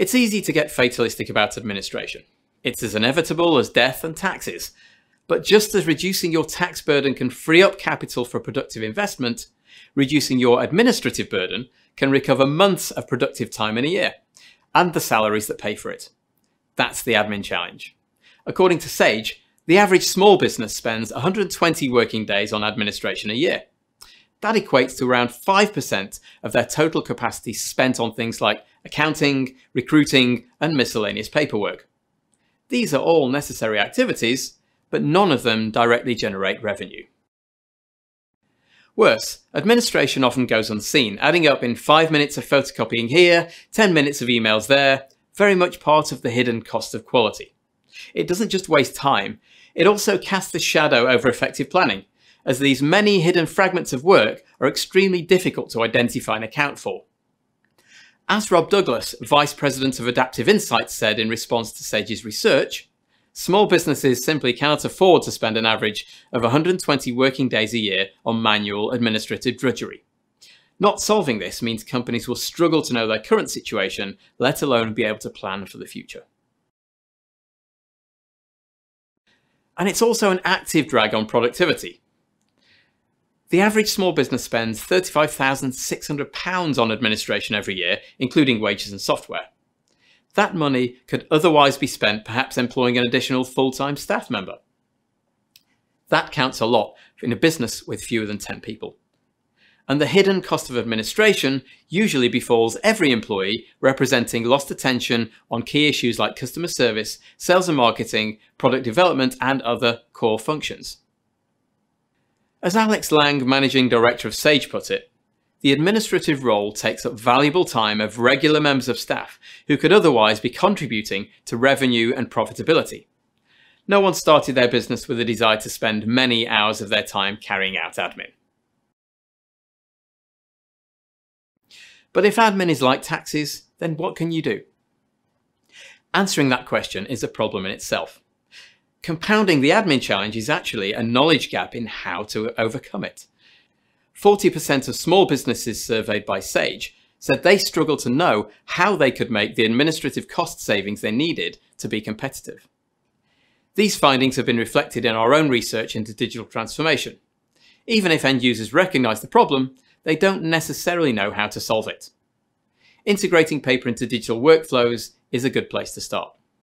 It's easy to get fatalistic about administration. It's as inevitable as death and taxes. But just as reducing your tax burden can free up capital for productive investment, reducing your administrative burden can recover months of productive time in a year and the salaries that pay for it. That's the admin challenge. According to Sage, the average small business spends 120 working days on administration a year. That equates to around 5% of their total capacity spent on things like accounting, recruiting, and miscellaneous paperwork. These are all necessary activities, but none of them directly generate revenue. Worse, administration often goes unseen, adding up in 5 minutes of photocopying here, 10 minutes of emails there, very much part of the hidden cost of quality. It doesn't just waste time, it also casts a shadow over effective planning, as these many hidden fragments of work are extremely difficult to identify and account for. As Rob Douglas, Vice President of Adaptive Insights, said in response to Sage's research, small businesses simply cannot afford to spend an average of 120 working days a year on manual administrative drudgery. Not solving this means companies will struggle to know their current situation, let alone be able to plan for the future. And it's also an active drag on productivity. The average small business spends £35,600 on administration every year, including wages and software. That money could otherwise be spent perhaps employing an additional full-time staff member. That counts a lot in a business with fewer than 10 people. And the hidden cost of administration usually befalls every employee, representing lost attention on key issues like customer service, sales and marketing, product development, and other core functions. As Alex Lang, Managing Director of Sage put it, the administrative role takes up valuable time of regular members of staff who could otherwise be contributing to revenue and profitability. No one started their business with a desire to spend many hours of their time carrying out admin. But if admin is like taxes, then what can you do? Answering that question is a problem in itself. Compounding the admin challenge is actually a knowledge gap in how to overcome it. 40% of small businesses surveyed by Sage said they struggle to know how they could make the administrative cost savings they needed to be competitive. These findings have been reflected in our own research into digital transformation. Even if end users recognise the problem, they don't necessarily know how to solve it. Integrating paper into digital workflows is a good place to start.